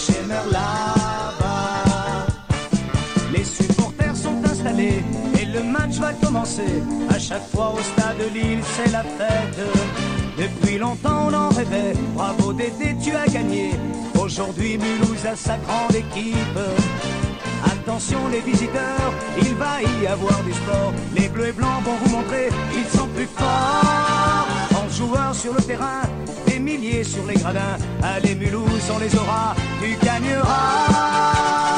der Schimmer là-bas. Les supporters sont installés et le match va commencer. À chaque fois au stade de Lille, c'est la fête. Depuis longtemps on en rêvait. Bravo Dédé, tu as gagné. Aujourd'hui Mulhouse a sa grande équipe. Attention les visiteurs, il va y avoir du sport. Les bleus et blancs vont vous montrer, ils sont plus forts. 11 joueurs sur le terrain, des milliers sur les gradins. Allez Mulhouse, on les aura, tu gagneras.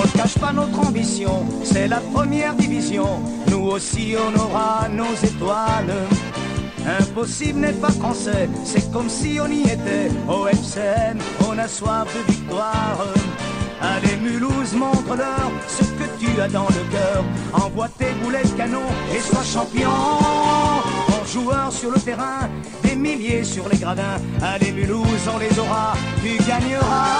On ne cache pas notre ambition, c'est la première division. Nous aussi on aura nos étoiles. Impossible n'est pas français, c'est comme si on y était. Au FCN, on a soif de victoire. Allez Mulhouse, montre-leur ce que tu as dans le cœur. Envoie tes boulets de canon et sois champion. En joueurs sur le terrain, des milliers sur les gradins. Allez Mulhouse, on les aura, tu gagneras.